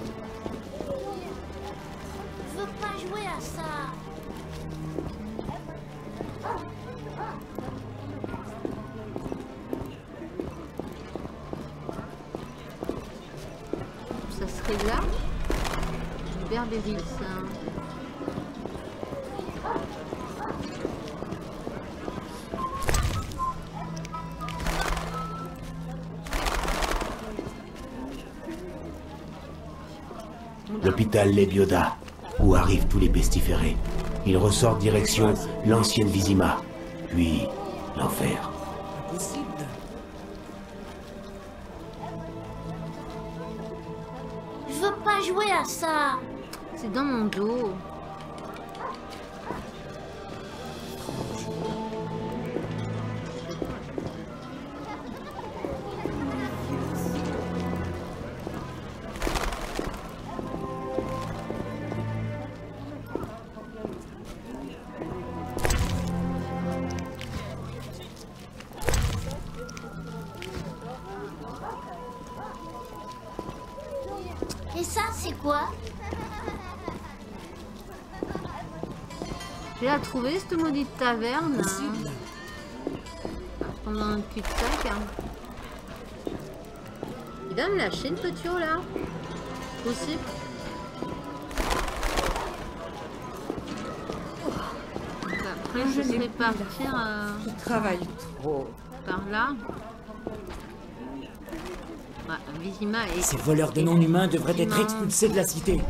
Speaker 5: L'hôpital Lebioda, où arrivent tous les pestiférés? Ils ressortent direction l'ancienne Vizima, puis l'enfer.
Speaker 2: Vais la trouver, cette maudite taverne. hein. Pendant un cul-de-sac. hein. Il va me lâcher le petit haut, là Possible Après, je vais partir euh,
Speaker 8: Je travaille trop.
Speaker 2: par là. Ouais, Vizima et...
Speaker 6: Ces voleurs de non-humains devraient être expulsés de la cité.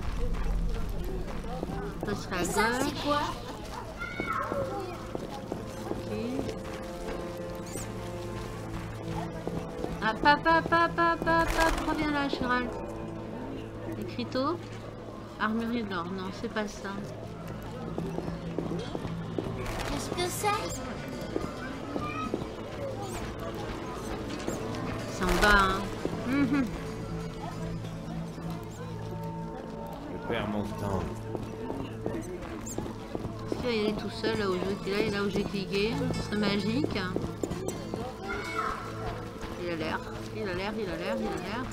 Speaker 2: Ça
Speaker 4: c'est quoi?
Speaker 2: Ah, papa, papa, papa, reviens là, Gérald. Écriteau Armurerie de l'or. Non, c'est pas ça.
Speaker 4: Qu'est-ce que c'est?
Speaker 2: C'est en bas, hein. Mhm.
Speaker 5: Je perds mon temps.
Speaker 2: Est-ce qu'il va y aller tout seul là où je là, et là où j'ai cliqué Ce serait magique. Il a l'air, il a l'air, il a l'air.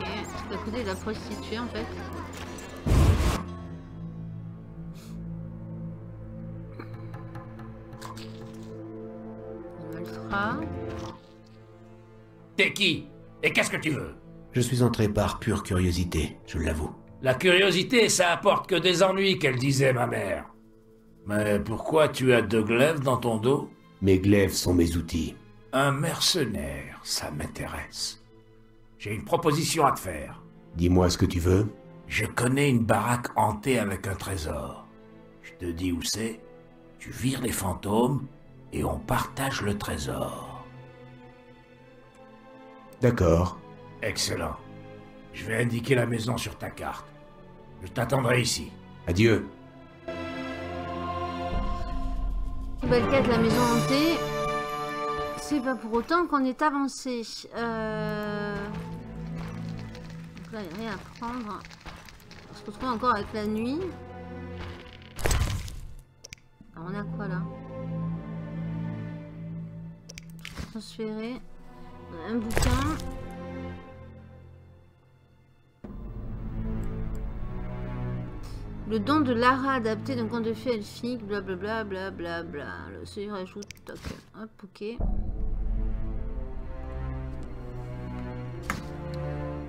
Speaker 2: Ok, c'est à côté de la prostituée en fait. On me le fera.
Speaker 15: T'es qui Et qu'est-ce que tu veux?
Speaker 5: Je suis entré par pure curiosité, je l'avoue.
Speaker 15: La curiosité, ça apporte que des ennuis, qu'elle disait ma mère. Mais pourquoi tu as deux glaives dans ton dos?
Speaker 5: Mes glaives sont mes outils.
Speaker 15: Un mercenaire, ça m'intéresse. J'ai une proposition à te faire.
Speaker 5: Dis-moi ce que tu veux.
Speaker 15: Je connais une baraque hantée avec un trésor. Je te dis où c'est, Tu vires les fantômes et on partage le trésor.
Speaker 17: D'accord.
Speaker 15: Excellent. Je vais indiquer la maison sur ta carte. Je t'attendrai ici.
Speaker 17: Adieu.
Speaker 2: Quête, la maison hantée. C'est pas pour autant qu'on est avancé. Euh... Donc là, il n'y a rien à prendre. On se retrouve encore avec la nuit. Alors, on a quoi là? Transférer. On a un bouquin. Le don de Lara adapté d'un conte de fées elfique, blablabla, blablabla. Bla, bla. Le seuil rajoute, toc. Hop, ok.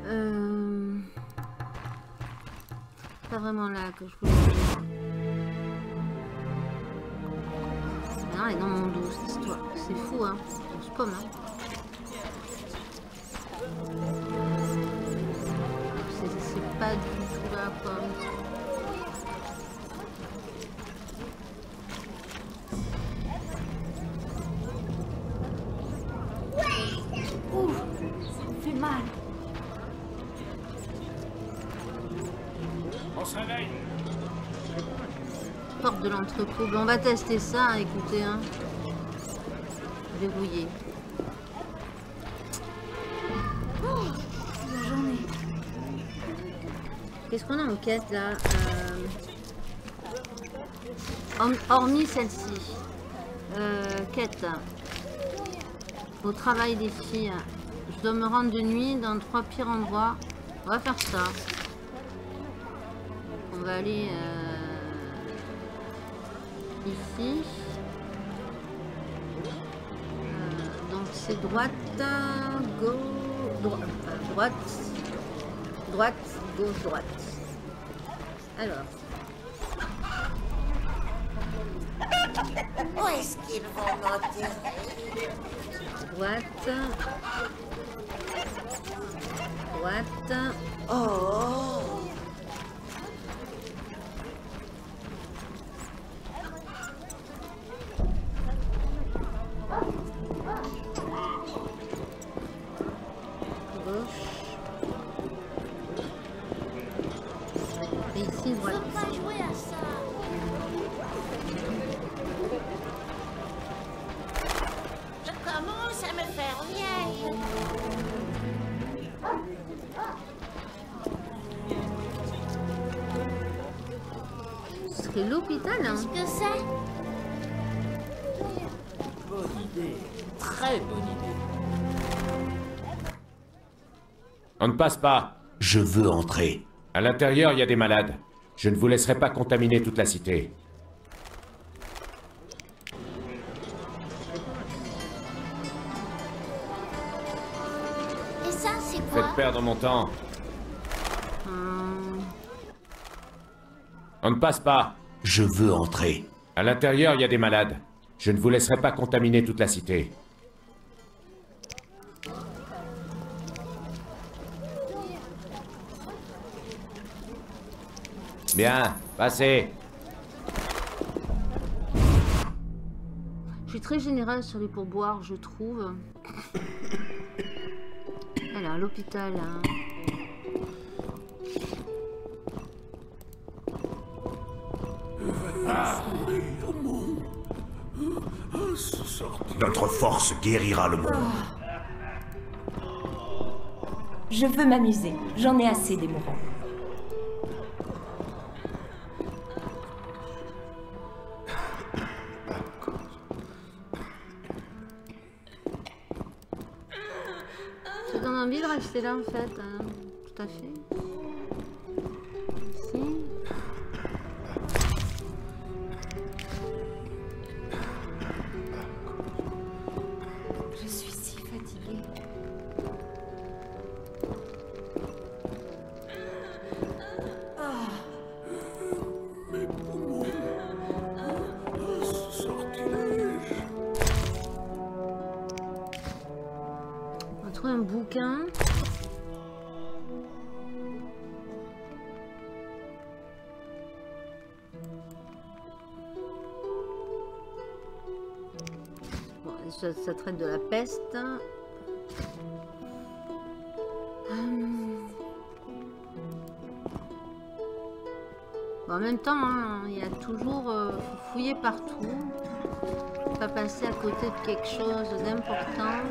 Speaker 2: Euh... Pas vraiment là que je voulais. Non, elle est dans mon dos cette histoire. C'est fou, hein. On se pomme, hein. C'est- pas du tout la pomme. Ben, on va tester ça, écoutez. Hein. Verrouillé.
Speaker 18: Oh, la journée.
Speaker 2: Qu'est-ce qu'on a en quête là Euh, horm- Hormis celle-ci. Euh, quête. Au travail des filles. Je dois me rendre de nuit dans trois pires endroits. On va faire ça. On va aller euh, ici. Euh, donc c'est droite, gauche, droite, droite, gauche, droite. Alors,
Speaker 3: Où est-ce qu'ils vont m'enterrer
Speaker 2: droite, droite.
Speaker 3: Oh
Speaker 17: passe pas.
Speaker 5: Je veux entrer.
Speaker 17: À l'intérieur, il y a des malades. Je ne vous laisserai pas contaminer toute la cité.
Speaker 18: Et ça, c'est quoi?
Speaker 17: Faites perdre mon temps.
Speaker 2: Hum,
Speaker 17: On ne passe pas.
Speaker 5: Je veux entrer.
Speaker 17: À l'intérieur, il y a des malades. Je ne vous laisserai pas contaminer toute la cité. Bien, passez.
Speaker 2: Je suis très généreuse sur les pourboires, je trouve. Alors, l'hôpital. hein.
Speaker 5: Notre force guérira le monde.
Speaker 9: Je veux m'amuser. J'en ai assez des mourants.
Speaker 2: En fait. hein. Tout à fait. Hum. Bon, en même temps, hein, il y a toujours euh, faut fouiller partout. Pas passer à côté de quelque chose d'important.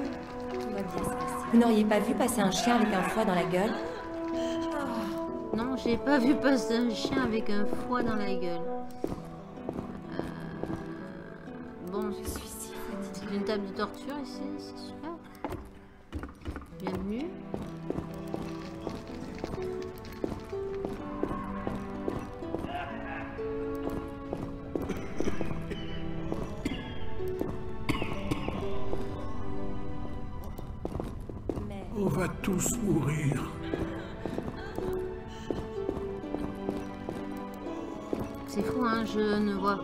Speaker 19: Vous n'auriez pas vu passer un chien avec un foie dans la gueule?
Speaker 2: Non, j'ai pas vu passer un chien avec un foie dans la gueule. Table de torture ici, c'est super. Bienvenue.
Speaker 10: On va tous mourir.
Speaker 2: C'est fou, hein, je ne vois.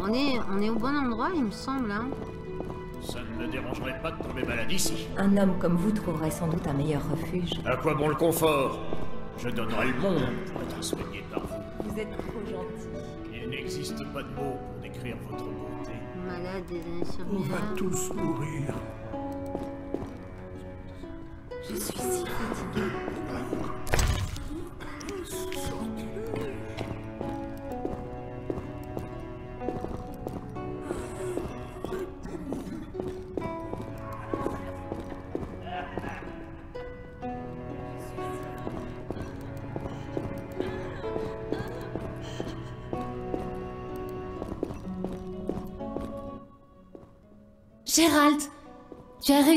Speaker 2: On est, on est au bon endroit, il me semble, hein.
Speaker 7: Ne me dérangerait pas de tomber malade ici.
Speaker 19: Un homme comme vous trouverait sans doute un meilleur refuge.
Speaker 7: À quoi bon le confort? Je donnerais le monde pour être soigné par vous.
Speaker 19: Vous êtes trop gentil.
Speaker 7: Il n'existe pas de mots pour décrire votre bonté.
Speaker 2: Malade des
Speaker 10: On va tous mourir.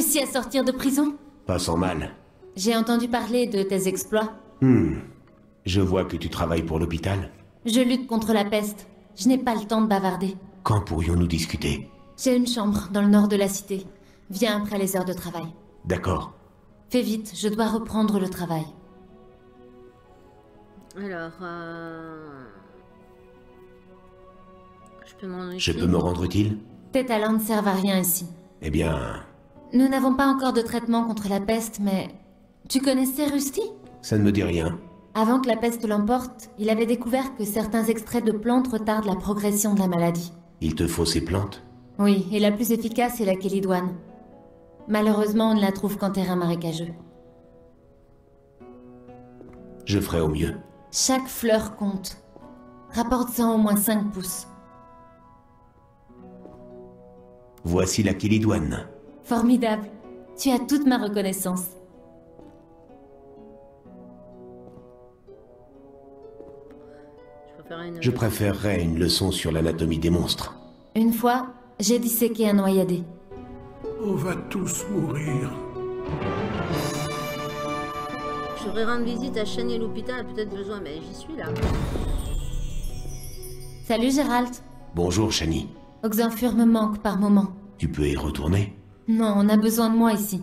Speaker 9: Réussi à sortir de prison
Speaker 5: Pas sans mal.
Speaker 9: J'ai entendu parler de tes exploits.
Speaker 5: Hmm. Je vois que tu travailles pour l'hôpital.
Speaker 9: Je lutte contre la peste. Je n'ai pas le temps de bavarder.
Speaker 5: Quand pourrions-nous discuter?
Speaker 9: J'ai une chambre dans le nord de la cité. Viens après les heures de travail.
Speaker 5: D'accord.
Speaker 9: Fais vite, je dois reprendre le travail.
Speaker 2: Alors, euh... Je peux m'en
Speaker 5: Je peux me rendre utile?
Speaker 9: Tes talents ne servent à rien ici.
Speaker 5: Eh bien,
Speaker 9: Nous n'avons pas encore de traitement contre la peste, mais... Tu connaissais Rusty?
Speaker 5: Ça ne me dit rien.
Speaker 9: Avant que la peste l'emporte, il avait découvert que certains extraits de plantes retardent la progression de la maladie.
Speaker 5: Il te faut ces plantes?
Speaker 9: Oui, et la plus efficace est la kélidoine. Malheureusement, on ne la trouve qu'en terrain marécageux.
Speaker 5: Je ferai au mieux.
Speaker 9: Chaque fleur compte. Rapporte-en au moins 5 pouces.
Speaker 5: Voici la kélidoine.
Speaker 9: Formidable. Tu as toute ma reconnaissance.
Speaker 2: Je
Speaker 5: préférerais une leçon sur l'anatomie des monstres.
Speaker 9: Une fois, j'ai disséqué un noyadé.
Speaker 10: On va tous mourir.
Speaker 2: Je devrais rendre visite à Shane et l'hôpital, peut-être besoin, mais j'y suis là.
Speaker 9: Salut Gérald.
Speaker 5: Bonjour, Shani.
Speaker 9: Oxenfur me manque par moment.
Speaker 5: Tu peux y retourner?
Speaker 9: Non, on a besoin de moi ici.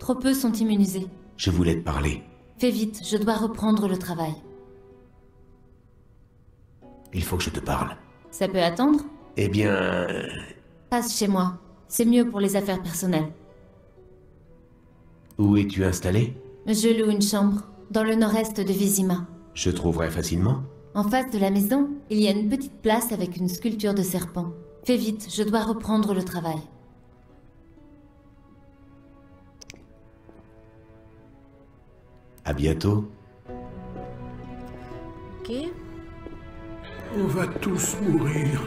Speaker 9: Trop peu sont immunisés.
Speaker 5: Je voulais te parler.
Speaker 9: Fais vite, je dois reprendre le travail.
Speaker 5: Il faut que je te parle.
Speaker 9: Ça peut attendre?
Speaker 5: Eh bien... euh,
Speaker 9: Passe chez moi. C'est mieux pour les affaires personnelles.
Speaker 5: Où es-tu installé?
Speaker 9: Je loue une chambre, dans le nord-est de Vizima.
Speaker 5: Je trouverai facilement.
Speaker 9: En face de la maison, il y a une petite place avec une sculpture de serpent. Fais vite, je dois reprendre le travail.
Speaker 5: À bientôt.
Speaker 2: Ok.
Speaker 10: On va tous mourir.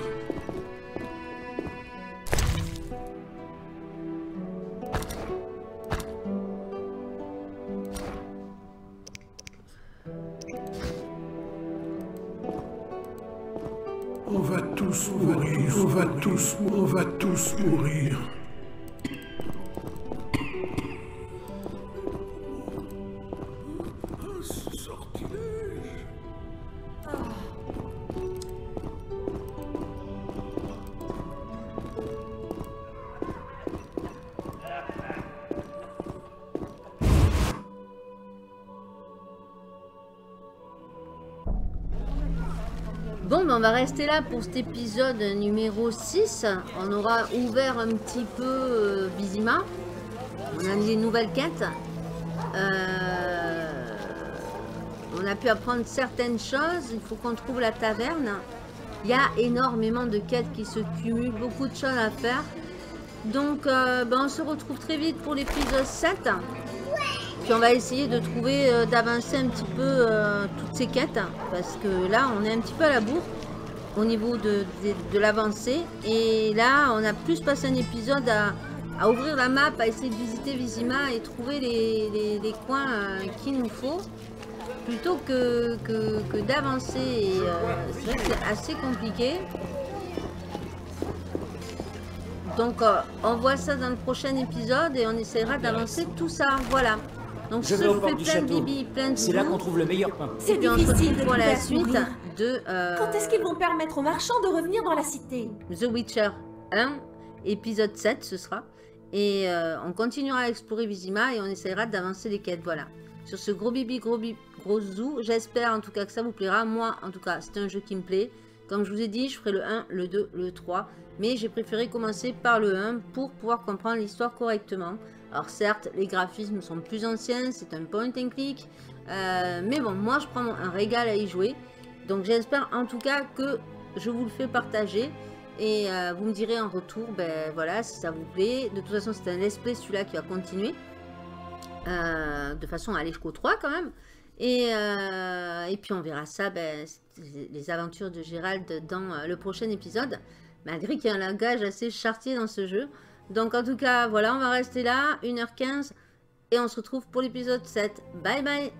Speaker 10: On va tous mourir. On va tous, on va tous mourir.
Speaker 2: Pour cet épisode numéro 6. On aura ouvert un petit peu euh, Vizima. On a des nouvelles quêtes. Euh, on a pu apprendre certaines choses. Il faut qu'on trouve la taverne. Il y a énormément de quêtes qui se cumulent, beaucoup de choses à faire. Donc, euh, ben, on se retrouve très vite pour l'épisode 7. Puis on va essayer de trouver, euh, d'avancer un petit peu toutes ces quêtes. Parce que là, on est un petit peu à la bourre au niveau de, de, l'avancée. Et là, on a plus passé un épisode à, à ouvrir la map, à essayer de visiter Vizima et trouver les, les- coins euh, qu'il nous faut. Plutôt que, que, que d'avancer. Euh, c'est vrai assez compliqué. Donc, euh, on voit ça dans le prochain épisode et on essaiera d'avancer tout ça. Voilà. Donc,
Speaker 20: Je
Speaker 2: ce
Speaker 20: vais portes
Speaker 2: fait
Speaker 20: du
Speaker 2: plein de
Speaker 20: château.
Speaker 2: bibi, plein de
Speaker 20: C'est là qu'on trouve le meilleur pain.
Speaker 2: Se
Speaker 19: difficile de
Speaker 2: pour la suite de euh,
Speaker 19: Quand est-ce qu'ils vont permettre aux marchands de revenir dans la cité
Speaker 2: The Witcher 1, épisode 7 ce sera. Et euh, on continuera à explorer Vizima et on essaiera d'avancer les quêtes. Voilà. Sur ce gros bibi, gros bibi, gros zoo, j'espère en tout cas que ça vous plaira. Moi, en tout cas, c'est un jeu qui me plaît. Comme je vous ai dit, je ferai le 1, le 2, le 3. Mais j'ai préféré commencer par le 1 pour pouvoir comprendre l'histoire correctement. Alors certes, les graphismes sont plus anciens, c'est un point and click. euh, mais bon, moi je prends un régal à y jouer. Donc j'espère en tout cas que je vous le fais partager. Et euh, vous me direz en retour, ben voilà, si ça vous plaît. De toute façon, c'est un let's celui-là qui va continuer. Euh, de façon à aller jusqu'au 3 quand même. Et, et puis on verra ça, ben, les aventures de Gérald dans le prochain épisode. Malgré qu'il y a un langage assez chartier dans ce jeu. Donc en tout cas, voilà, on va rester là, 1h15. Et on se retrouve pour l'épisode 7. Bye bye